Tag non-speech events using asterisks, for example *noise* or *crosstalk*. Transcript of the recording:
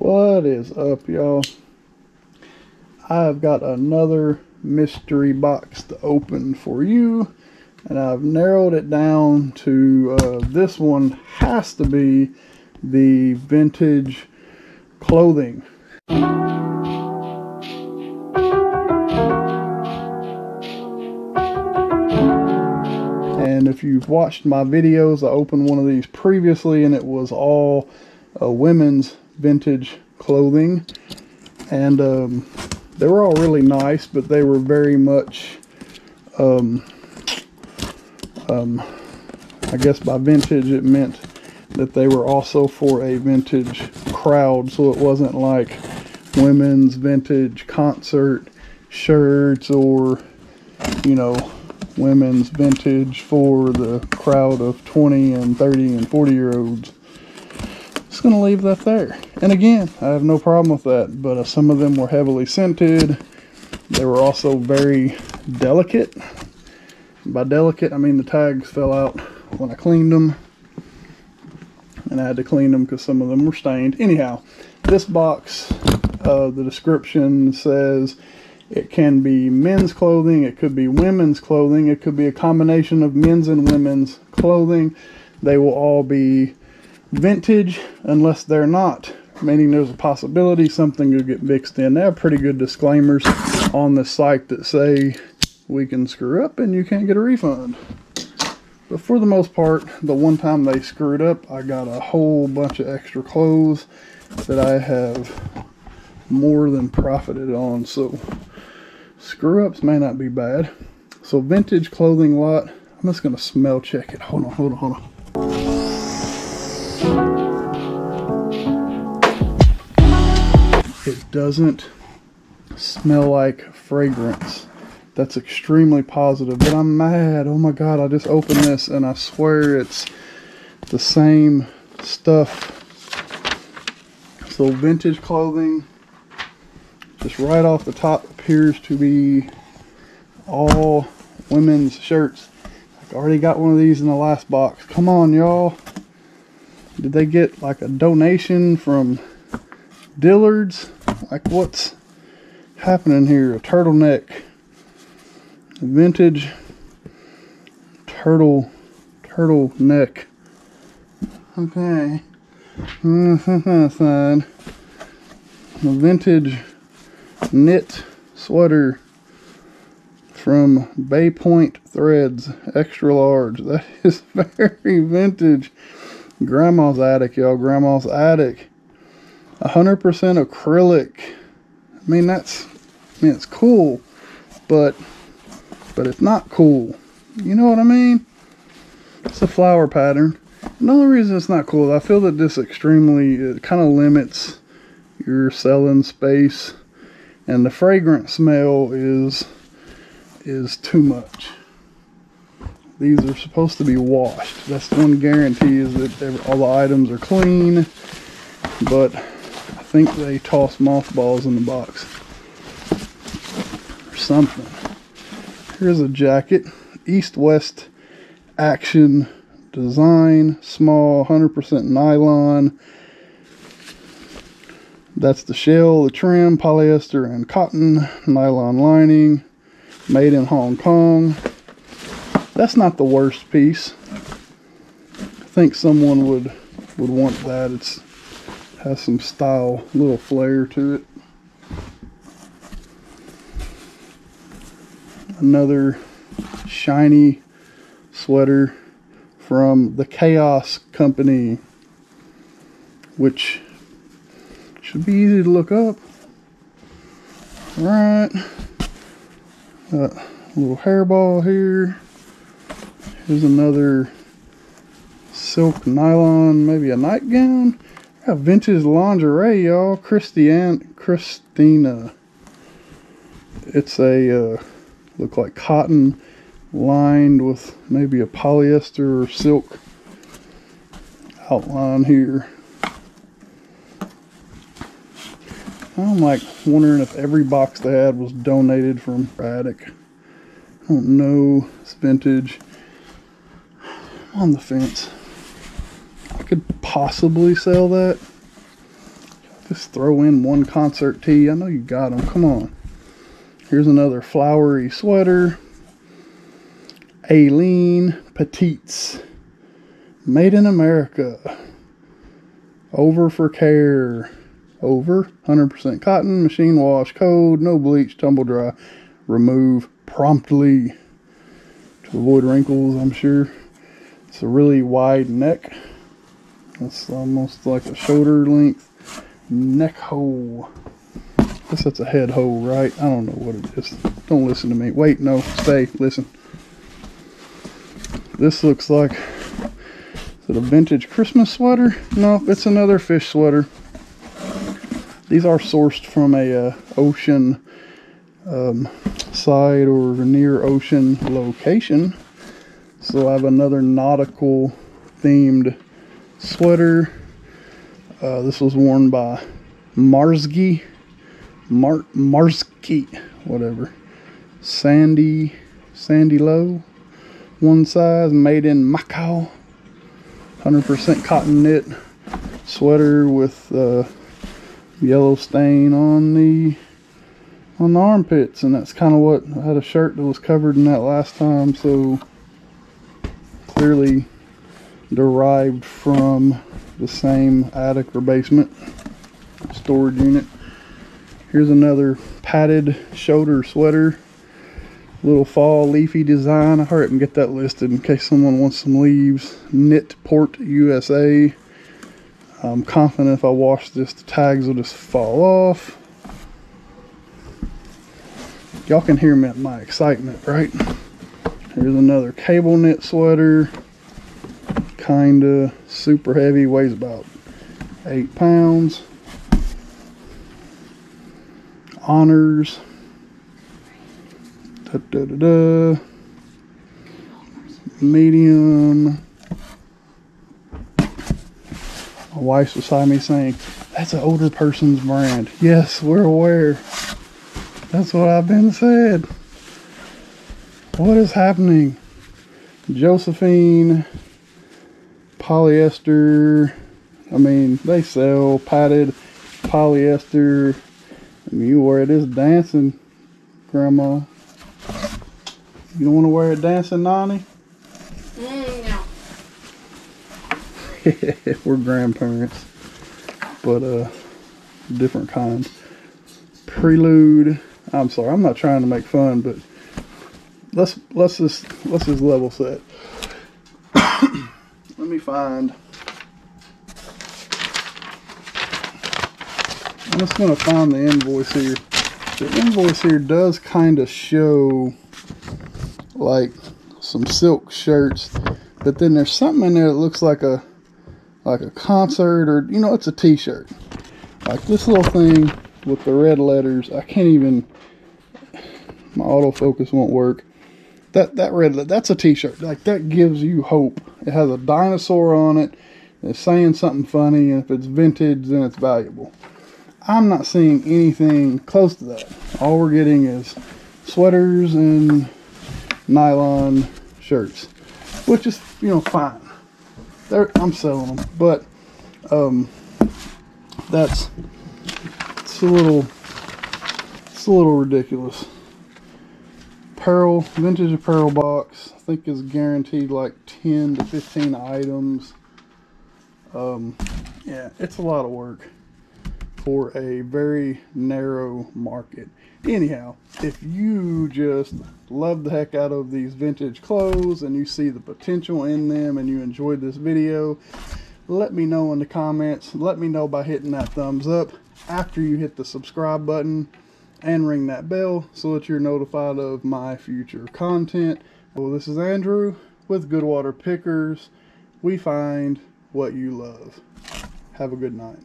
What is up, y'all? I've got another mystery box to open for you, and I've narrowed it down to uh, this one has to be the vintage clothing. And if you've watched my videos, I opened one of these previously, and it was all uh, women's vintage clothing. And um, they were all really nice, but they were very much, um, um, I guess by vintage it meant that they were also for a vintage crowd. So it wasn't like women's vintage concert shirts or, you know, women's vintage for the crowd of 20 and 30 and 40 year olds. Just gonna leave that there. And again, I have no problem with that, but uh, some of them were heavily scented. They were also very delicate. By delicate, I mean the tags fell out when I cleaned them. And I had to clean them because some of them were stained. Anyhow, this box, uh, the description says it can be men's clothing, it could be women's clothing, it could be a combination of men's and women's clothing. They will all be vintage unless they're not, meaning there's a possibility something could get mixed in. They have pretty good disclaimers on the site that say we can screw up and you can't get a refund. But for the most part, the one time they screwed up, I got a whole bunch of extra clothes that I have more than profited on. So screw ups may not be bad. So vintage clothing lot. I'm just gonna smell check it. Hold on, hold on, hold on. Doesn't smell like fragrance. That's extremely positive, but I'm mad. Oh my god, I just opened this and I swear it's the same stuff. So vintage clothing, just right off the top appears to be all women's shirts. I already got one of these in the last box. Come on, y'all. Did they get like a donation from Dillard's? Like what's happening here? A turtleneck. A vintage turtle turtleneck. Okay. Fine. A vintage knit sweater from Bay Point Threads, extra large. *laughs* That is very vintage. Grandma's attic, y'all. Grandma's attic. 100% acrylic. I mean, that's, I mean, it's cool, but, but it's not cool. You know what I mean? It's a flower pattern. And the only reason it's not cool, I feel that this extremely, it kind of limits your selling space. And the fragrant smell is, is too much. These are supposed to be washed. That's the one guarantee is that all the items are clean. But think they toss mothballs in the box. Or something. Here's a jacket. East-West Action Design. Small, 100% nylon. That's the shell, the trim, polyester and cotton, nylon lining. Made in Hong Kong. That's not the worst piece. I think someone would would want that. It's has some style, little flair to it. Another shiny sweater from the Chaos Company, which should be easy to look up. All right, a uh, little hairball here. Here's another silk nylon, maybe a nightgown. Vintage lingerie, y'all. Christian Christina. It's a uh, look like cotton lined with maybe a polyester or silk outline here. I'm like wondering if every box they had was donated from Attic. I don't know. It's vintage on the fence. I could possibly sell that. Just throw in one concert tee. I know you got them. Come on. Here's another flowery sweater. Aileen Petites. Made in America. Over for care. Over. 100% cotton, machine wash, Cold. no bleach, tumble dry. Remove promptly. To avoid wrinkles, I'm sure. It's a really wide neck. It's almost like a shoulder length neck hole. I guess that's a head hole, right? I don't know what it is. Don't listen to me. Wait, no, stay, listen. This looks like, is it a vintage Christmas sweater? No, it's another fish sweater. These are sourced from a uh, ocean um, side or near ocean location. So I have another nautical themed sweater. Uh, this was worn by Marsgy, Mar Marsky, whatever. Sandy, Sandy Low, one size, made in Macau. 100% cotton knit sweater with uh, yellow stain on the on the armpits, and that's kind of what I had a shirt that was covered in that last time, so clearly derived from the same attic or basement storage unit. Here's another padded shoulder sweater. Little fall leafy design. I hurry up and get that listed in case someone wants some leaves. Knit Port USA. I'm confident if I wash this, the tags will just fall off. Y'all can hear me at my excitement, right? Here's another cable knit sweater kinda super heavy, weighs about eight pounds. Honors. Da, da, da, da. Medium. My wife's beside me saying, that's an older person's brand. Yes, we're aware. That's what I've been said. What is happening? Josephine polyester. I mean, they sell padded polyester. I mean, you wear it as dancing, Grandma. You don't want to wear it dancing, Nani? Mm, no. *laughs* We're grandparents, but uh, different kinds. Prelude. I'm sorry, I'm not trying to make fun, but let's let's just let's just level set let me find. I'm just going to find the invoice here. The invoice here does kind of show like some silk shirts, but then there's something in there that looks like a like a concert or you know it's a t-shirt. Like this little thing with the red letters. I can't even my autofocus won't work that that red that's a t-shirt. Like that gives you hope. It has a dinosaur on it. It's saying something funny. And if it's vintage then it's valuable. I'm not seeing anything close to that. All we're getting is sweaters and nylon shirts which is you know fine. I'm selling them but um that's it's a little it's a little ridiculous apparel, vintage apparel box. I think is guaranteed like 10 to 15 items. Um, yeah, it's a lot of work for a very narrow market. Anyhow, if you just love the heck out of these vintage clothes and you see the potential in them and you enjoyed this video, let me know in the comments. Let me know by hitting that thumbs up after you hit the subscribe button and ring that bell so that you're notified of my future content. Well, this is Andrew with Goodwater Pickers. We find what you love. Have a good night.